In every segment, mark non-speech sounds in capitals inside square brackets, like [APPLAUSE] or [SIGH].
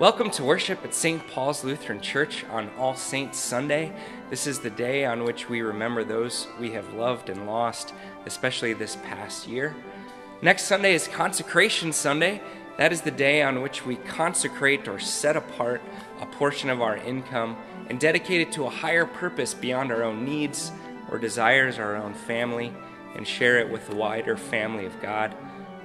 Welcome to worship at St. Paul's Lutheran Church on All Saints Sunday. This is the day on which we remember those we have loved and lost, especially this past year. Next Sunday is Consecration Sunday. That is the day on which we consecrate or set apart a portion of our income and dedicate it to a higher purpose beyond our own needs or desires, our own family, and share it with the wider family of God.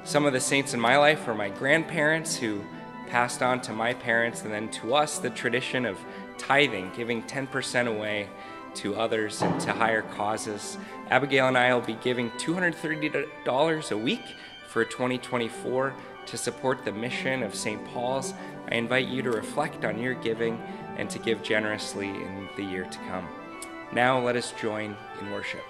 Some of the saints in my life are my grandparents who passed on to my parents and then to us the tradition of tithing, giving 10% away to others and to higher causes. Abigail and I will be giving $230 a week for 2024 to support the mission of St. Paul's. I invite you to reflect on your giving and to give generously in the year to come. Now let us join in worship.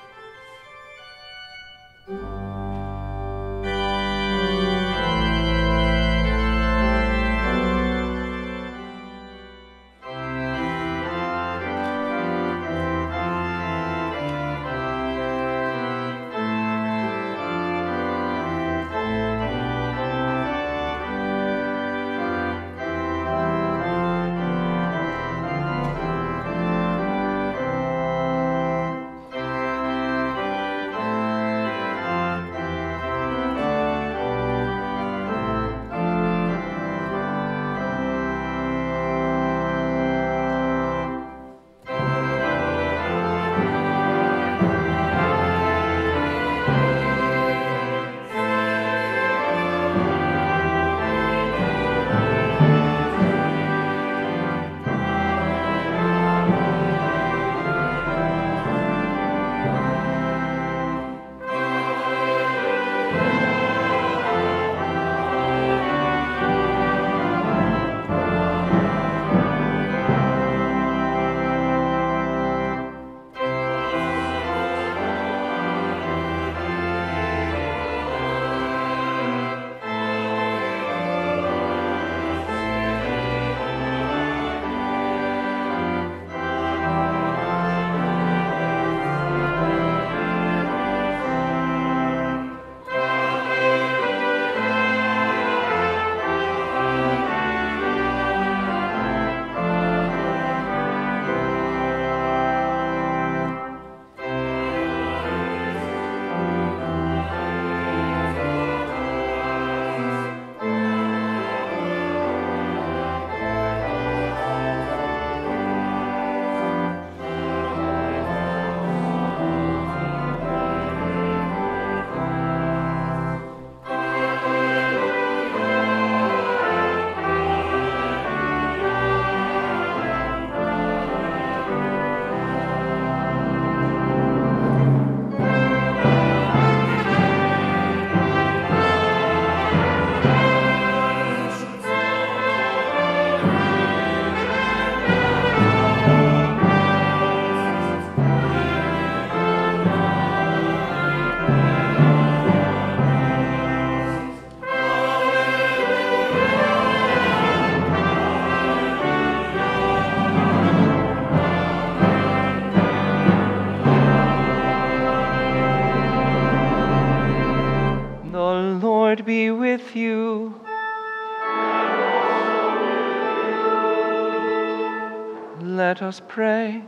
Let us pray.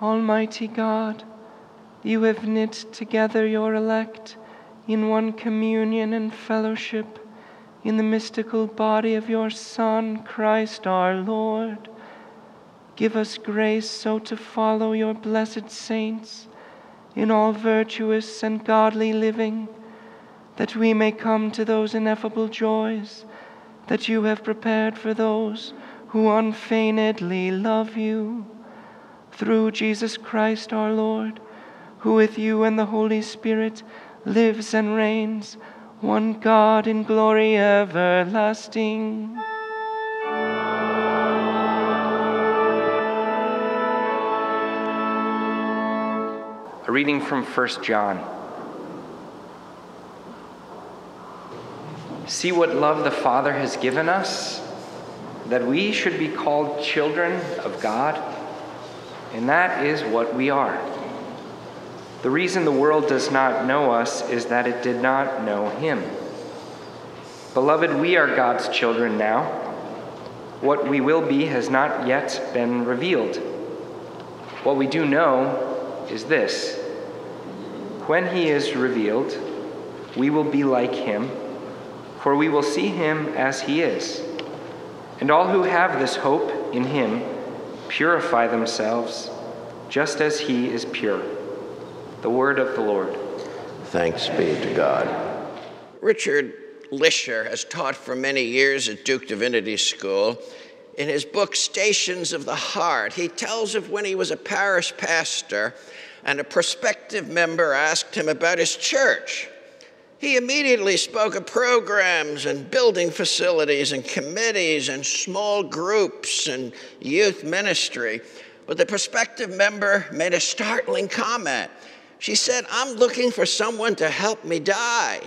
Almighty God, you have knit together your elect in one communion and fellowship in the mystical body of your Son, Christ our Lord. Give us grace so to follow your blessed saints in all virtuous and godly living, that we may come to those ineffable joys that you have prepared for those who unfeignedly love you. Through Jesus Christ our Lord, who with you and the Holy Spirit lives and reigns, one God in glory everlasting. A reading from 1 John. See what love the Father has given us that we should be called children of God, and that is what we are. The reason the world does not know us is that it did not know Him. Beloved, we are God's children now, What we will be has not yet been revealed. What we do know is this when he is revealed, we will be like him, for we will see him as he is. And all who have this hope in him purify themselves just as he is pure. The word of the Lord. Thanks be to God. Richard Lischer has taught for many years at Duke Divinity School. In his book, Stations of the Heart, he tells of when he was a parish pastor and a prospective member asked him about his church. He immediately spoke of programs and building facilities and committees and small groups and youth ministry. But the prospective member made a startling comment. She said, I'm looking for someone to help me die.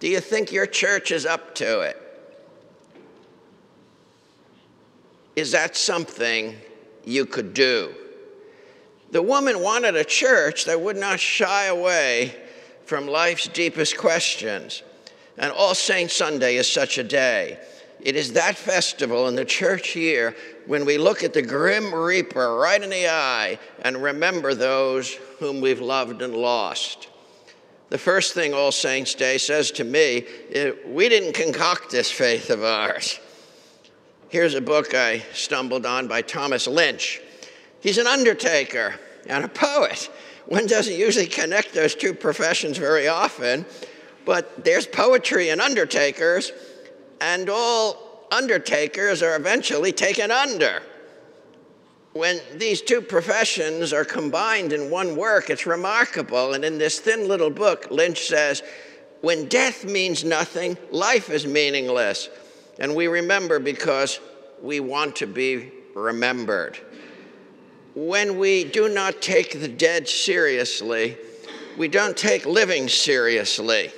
Do you think your church is up to it? Is that something you could do? The woman wanted a church that would not shy away from life's deepest questions. And All Saints Sunday is such a day. It is that festival in the church year when we look at the grim reaper right in the eye and remember those whom we've loved and lost. The first thing All Saints Day says to me is we didn't concoct this faith of ours. Here's a book I stumbled on by Thomas Lynch. He's an undertaker and a poet. One doesn't usually connect those two professions very often, but there's poetry in undertakers, and all undertakers are eventually taken under. When these two professions are combined in one work, it's remarkable. And in this thin little book, Lynch says, when death means nothing, life is meaningless. And we remember because we want to be remembered when we do not take the dead seriously, we don't take living seriously.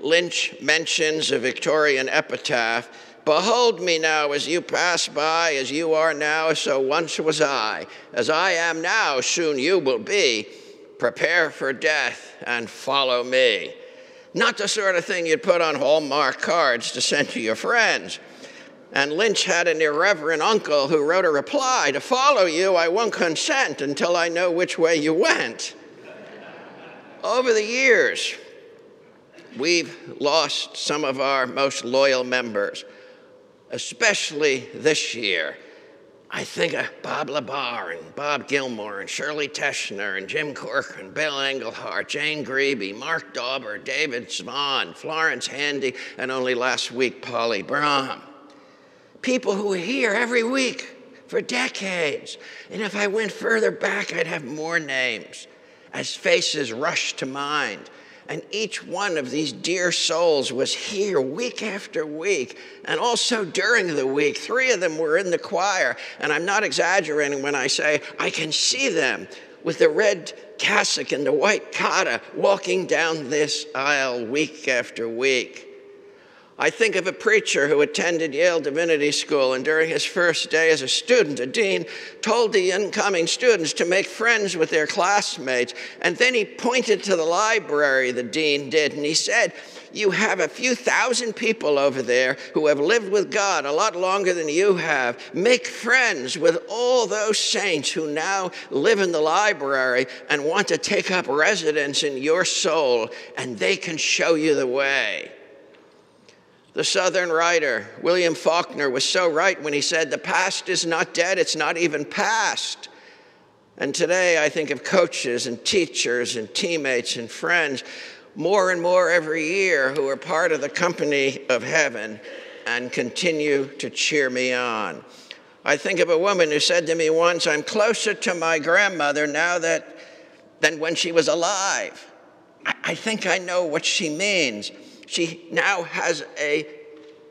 Lynch mentions a Victorian epitaph Behold me now as you pass by, as you are now, so once was I. As I am now, soon you will be. Prepare for death and follow me. Not the sort of thing you'd put on Hallmark cards to send to your friends. And Lynch had an irreverent uncle who wrote a reply To follow you, I won't consent until I know which way you went. Over the years, we've lost some of our most loyal members, especially this year. I think of Bob LaBar and Bob Gilmore and Shirley Teschner and Jim Corcoran, Bill Englehart, Jane Greeby, Mark Dauber, David Svan, Florence Handy, and only last week, Polly Brahm people who were here every week for decades. And if I went further back, I'd have more names as faces rushed to mind. And each one of these dear souls was here week after week, and also during the week. Three of them were in the choir, and I'm not exaggerating when I say I can see them with the red cassock and the white cotta walking down this aisle week after week. I think of a preacher who attended Yale Divinity School, and during his first day as a student, a dean told the incoming students to make friends with their classmates. And then he pointed to the library, the dean did, and he said, You have a few thousand people over there who have lived with God a lot longer than you have. Make friends with all those saints who now live in the library and want to take up residence in your soul, and they can show you the way. The Southern writer, William Faulkner, was so right when he said, The past is not dead, it's not even past. And today I think of coaches and teachers and teammates and friends more and more every year who are part of the company of heaven and continue to cheer me on. I think of a woman who said to me once, I'm closer to my grandmother now that, than when she was alive. I, I think I know what she means she now has a,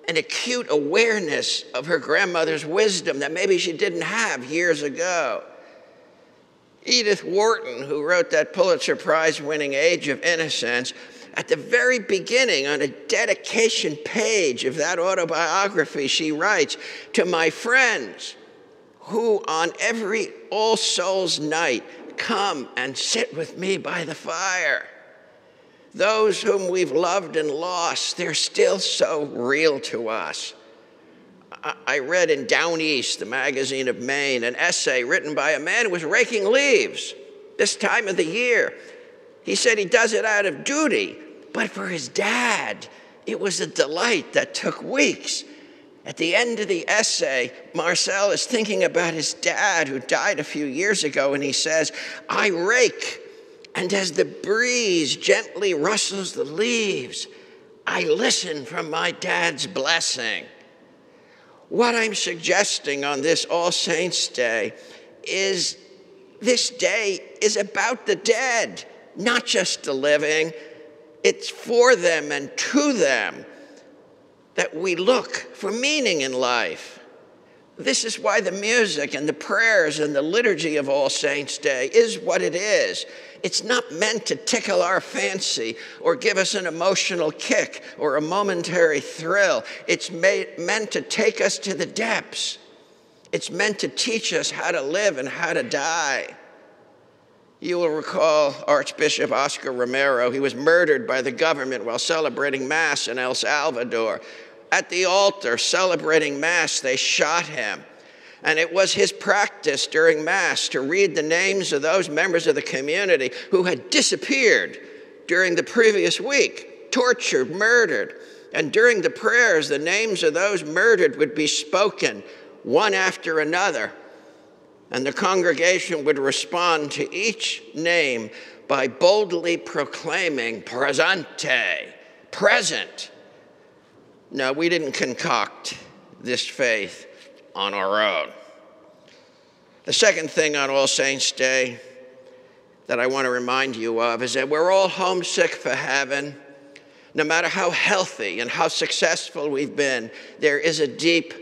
an acute awareness of her grandmother's wisdom that maybe she didn't have years ago. Edith Wharton, who wrote that Pulitzer Prize winning Age of Innocence, at the very beginning, on a dedication page of that autobiography, she writes To my friends who on every All Souls night come and sit with me by the fire. Those whom we've loved and lost, they're still so real to us. I read in Down East, the magazine of Maine, an essay written by a man who was raking leaves this time of the year. He said he does it out of duty, but for his dad, it was a delight that took weeks. At the end of the essay, Marcel is thinking about his dad who died a few years ago, and he says, I rake, and as the breeze gently rustles the leaves, I listen for my dad's blessing. What I'm suggesting on this All Saints' Day is this day is about the dead, not just the living. It's for them and to them that we look for meaning in life. This is why the music and the prayers and the liturgy of All Saints' Day is what it is. It's not meant to tickle our fancy or give us an emotional kick or a momentary thrill. It's made, meant to take us to the depths. It's meant to teach us how to live and how to die. You will recall Archbishop Oscar Romero. He was murdered by the government while celebrating Mass in El Salvador. At the altar, celebrating Mass, they shot him. And it was his practice during Mass to read the names of those members of the community who had disappeared during the previous week, tortured, murdered. And during the prayers, the names of those murdered would be spoken one after another. And the congregation would respond to each name by boldly proclaiming, Presente, present. No, we didn't concoct this faith on our own. The second thing on All Saints' Day that I want to remind you of is that we're all homesick for heaven. No matter how healthy and how successful we've been, there is a deep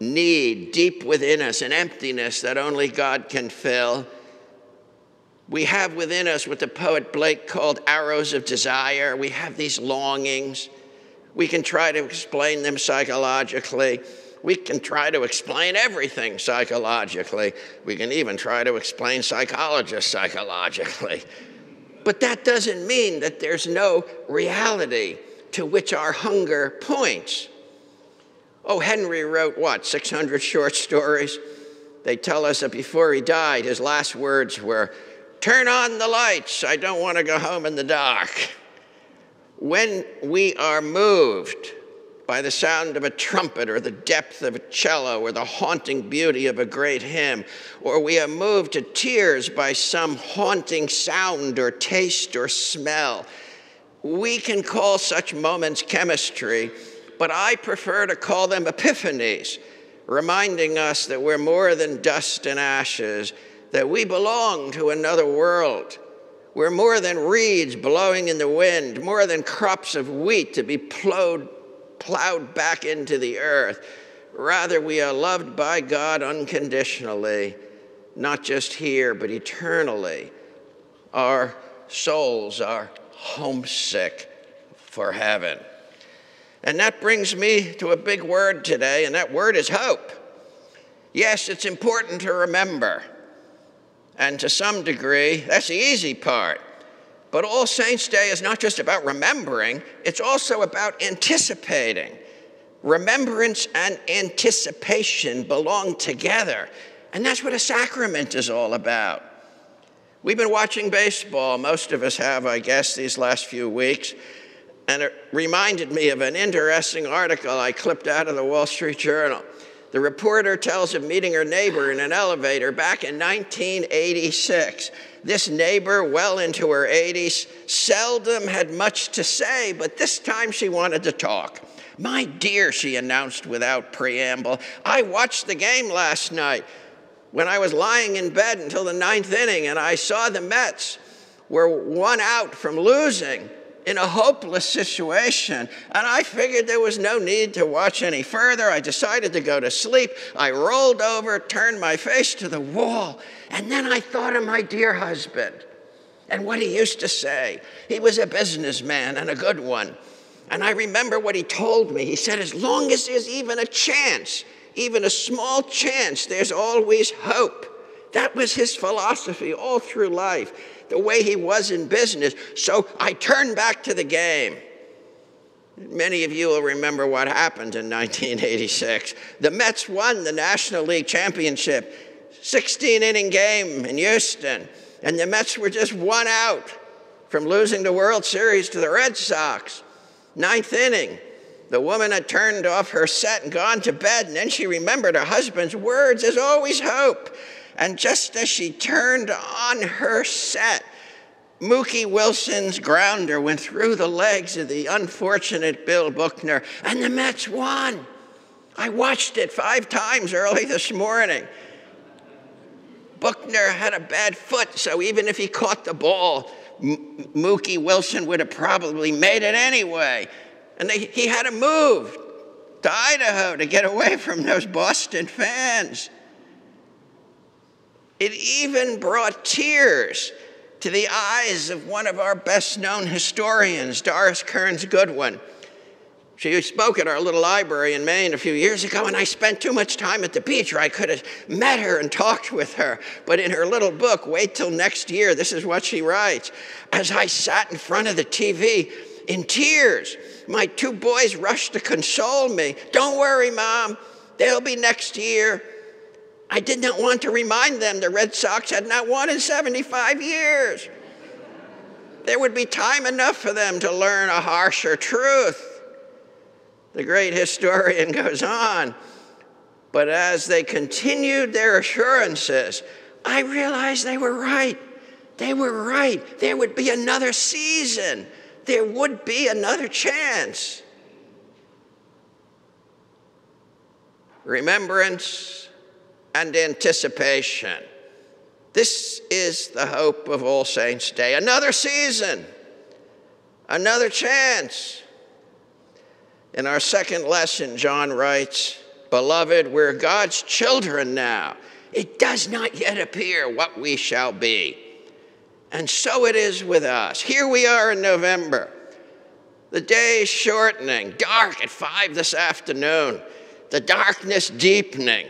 need deep within us, an emptiness that only God can fill. We have within us what the poet Blake called arrows of desire. We have these longings. We can try to explain them psychologically. We can try to explain everything psychologically. We can even try to explain psychologists psychologically. But that doesn't mean that there's no reality to which our hunger points. Oh, Henry wrote what, 600 short stories? They tell us that before he died, his last words were, Turn on the lights, I don't want to go home in the dark. When we are moved by the sound of a trumpet or the depth of a cello or the haunting beauty of a great hymn, or we are moved to tears by some haunting sound or taste or smell. We can call such moments chemistry, but I prefer to call them epiphanies, reminding us that we're more than dust and ashes, that we belong to another world. We're more than reeds blowing in the wind, more than crops of wheat to be plowed plowed back into the earth. Rather, we are loved by God unconditionally, not just here, but eternally. Our souls are homesick for heaven. And that brings me to a big word today, and that word is hope. Yes, it's important to remember. And to some degree, that's the easy part. But All Saints' Day is not just about remembering, it's also about anticipating. Remembrance and anticipation belong together. And that's what a sacrament is all about. We've been watching baseball, most of us have, I guess, these last few weeks. And it reminded me of an interesting article I clipped out of the Wall Street Journal. The reporter tells of meeting her neighbor in an elevator back in 1986. This neighbor, well into her 80s, seldom had much to say, but this time she wanted to talk. My dear, she announced without preamble, I watched the game last night when I was lying in bed until the ninth inning and I saw the Mets were one out from losing in a hopeless situation. And I figured there was no need to watch any further. I decided to go to sleep. I rolled over, turned my face to the wall, and then I thought of my dear husband and what he used to say. He was a businessman and a good one. And I remember what he told me. He said, as long as there's even a chance, even a small chance, there's always hope. That was his philosophy all through life the way he was in business. So I turned back to the game. Many of you will remember what happened in [LAUGHS] 1986. The Mets won the National League Championship, 16 inning game in Houston, and the Mets were just one out from losing the World Series to the Red Sox. Ninth inning, the woman had turned off her set and gone to bed, and then she remembered her husband's words there's always hope. And just as she turned on her set, Mookie Wilson's grounder went through the legs of the unfortunate Bill Buckner, and the Mets won. I watched it five times early this morning. Buckner had a bad foot, so even if he caught the ball, M- Mookie Wilson would have probably made it anyway. And they, he had to move to Idaho to get away from those Boston fans. It even brought tears to the eyes of one of our best known historians, Doris Kearns Goodwin. She spoke at our little library in Maine a few years ago, and I spent too much time at the beach, where I could have met her and talked with her. But in her little book, Wait Till Next Year, this is what she writes As I sat in front of the TV in tears, my two boys rushed to console me. Don't worry, Mom, they'll be next year. I did not want to remind them the Red Sox had not won in 75 years. There would be time enough for them to learn a harsher truth. The great historian [LAUGHS] goes on. But as they continued their assurances, I realized they were right. They were right. There would be another season, there would be another chance. Remembrance and anticipation. This is the hope of All Saints' Day. Another season, another chance. In our second lesson, John writes, Beloved, we're God's children now. It does not yet appear what we shall be. And so it is with us. Here we are in November. The day is shortening, dark at five this afternoon, the darkness deepening,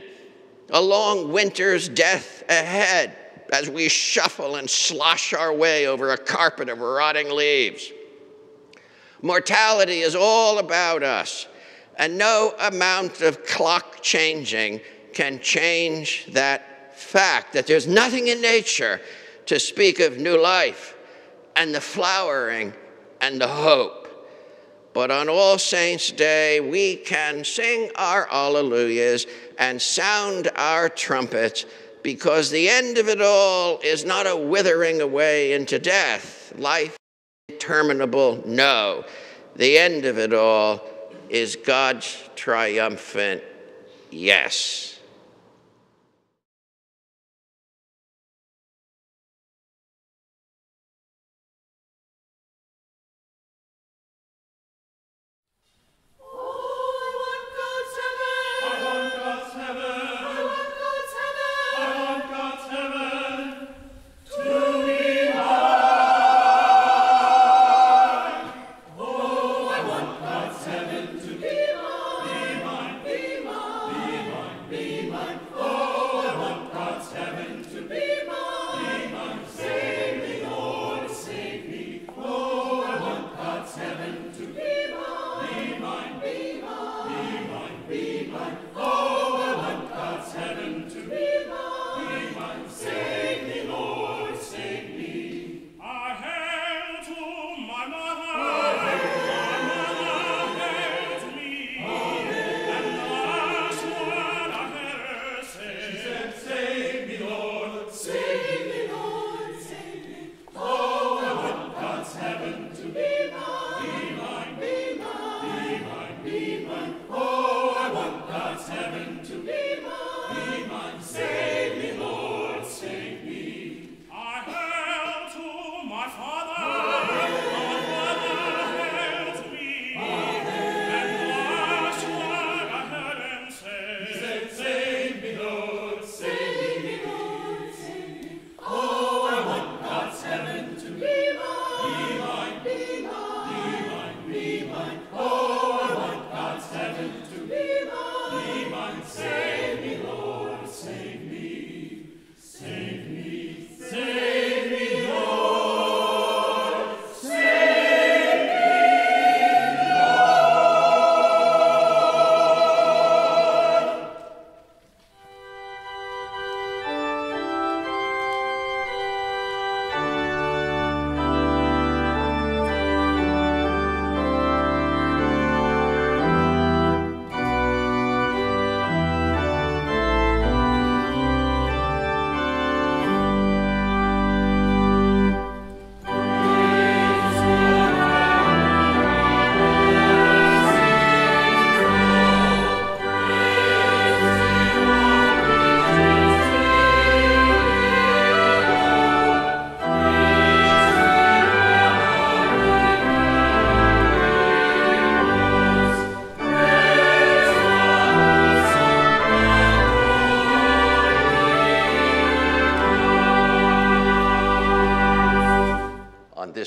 a long winter's death ahead as we shuffle and slosh our way over a carpet of rotting leaves. Mortality is all about us, and no amount of clock changing can change that fact that there's nothing in nature to speak of new life and the flowering and the hope. But on All Saints' Day, we can sing our Alleluias and sound our trumpets because the end of it all is not a withering away into death. Life interminable? No. The end of it all is God's triumphant yes.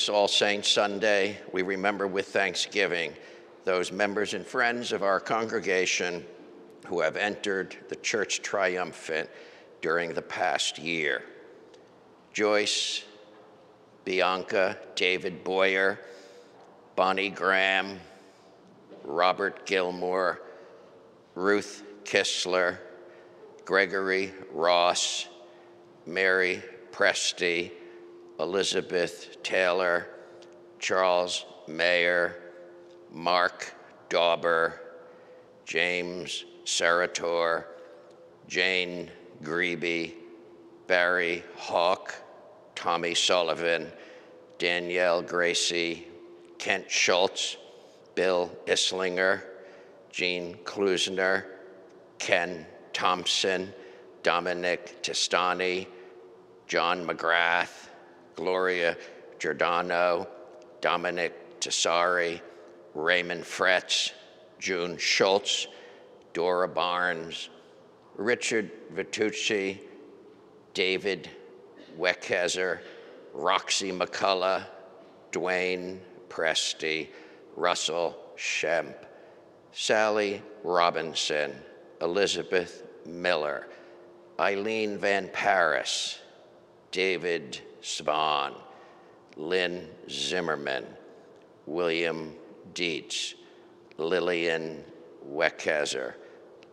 All Saints Sunday, we remember with thanksgiving those members and friends of our congregation who have entered the church triumphant during the past year. Joyce, Bianca, David Boyer, Bonnie Graham, Robert Gilmore, Ruth Kistler, Gregory Ross, Mary Presty, Elizabeth Taylor, Charles Mayer, Mark Dauber, James Sarator, Jane Greeby, Barry Hawk, Tommy Sullivan, Danielle Gracie, Kent Schultz, Bill Islinger, Jean Klusner, Ken Thompson, Dominic Testani, John McGrath, Gloria Giordano, Dominic Tessari, Raymond Fretz, June Schultz, Dora Barnes, Richard Vitucci, David Weckheser, Roxy McCullough, Dwayne Presty, Russell Shemp, Sally Robinson, Elizabeth Miller, Eileen Van Paris, David Svan, Lynn Zimmerman, William Dietz, Lillian Weckheser,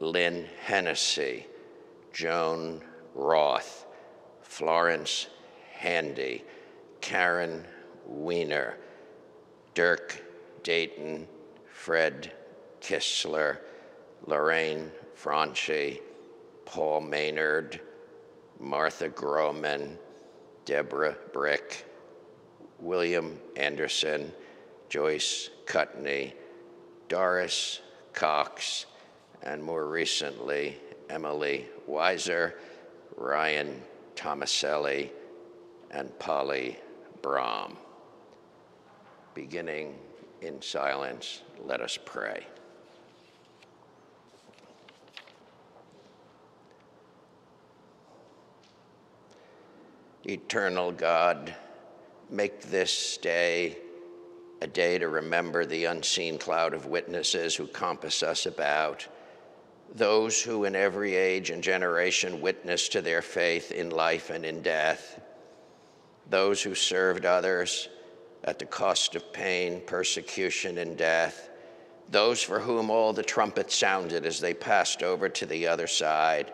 Lynn Hennessy, Joan Roth, Florence Handy, Karen Weiner, Dirk Dayton, Fred Kistler, Lorraine Franchi, Paul Maynard, Martha Groman, Deborah Brick, William Anderson, Joyce Cutney, Doris Cox, and more recently, Emily Weiser, Ryan Tomaselli, and Polly Brahm. Beginning in silence, let us pray. Eternal God, make this day a day to remember the unseen cloud of witnesses who compass us about, those who in every age and generation witness to their faith in life and in death, those who served others at the cost of pain, persecution, and death, those for whom all the trumpets sounded as they passed over to the other side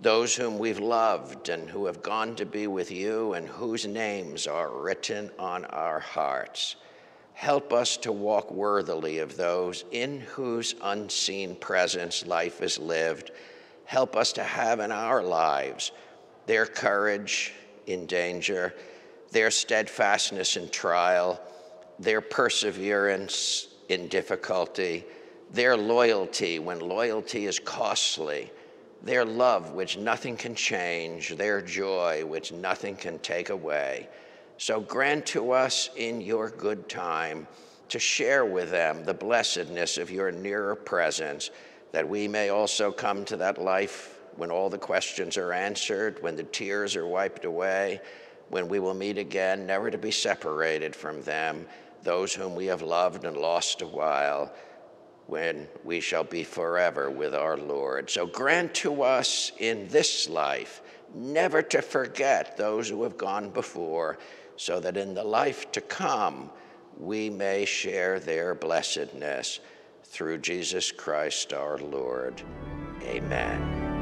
those whom we've loved and who have gone to be with you and whose names are written on our hearts. Help us to walk worthily of those in whose unseen presence life is lived. Help us to have in our lives their courage in danger, their steadfastness in trial, their perseverance in difficulty, their loyalty when loyalty is costly their love, which nothing can change, their joy, which nothing can take away. So grant to us in your good time to share with them the blessedness of your nearer presence, that we may also come to that life when all the questions are answered, when the tears are wiped away, when we will meet again, never to be separated from them, those whom we have loved and lost a while when we shall be forever with our Lord. So grant to us in this life never to forget those who have gone before, so that in the life to come we may share their blessedness through Jesus Christ our Lord. Amen.